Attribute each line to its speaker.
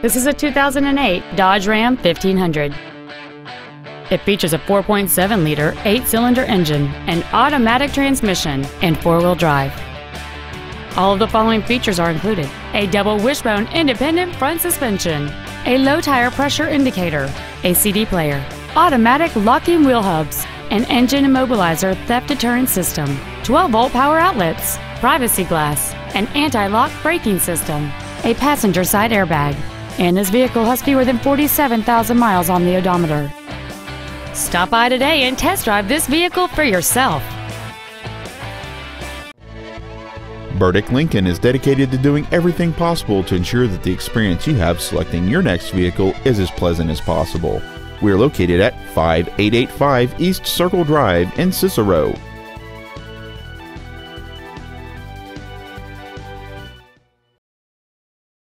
Speaker 1: This is a 2008 Dodge Ram 1500. It features a 4.7 liter, 8 cylinder engine, an automatic transmission, and four wheel drive. All of the following features are included a double wishbone independent front suspension, a low tire pressure indicator, a CD player, automatic locking wheel hubs, an engine immobilizer theft deterrent system, 12 volt power outlets, privacy glass, an anti lock braking system, a passenger side airbag, and this vehicle has fewer than 47,000 miles on the odometer. Stop by today and test drive this vehicle for yourself.
Speaker 2: Burdick Lincoln is dedicated to doing everything possible to ensure that the experience you have selecting your next vehicle is as pleasant as possible. We are located at 5885 East Circle Drive in Cicero.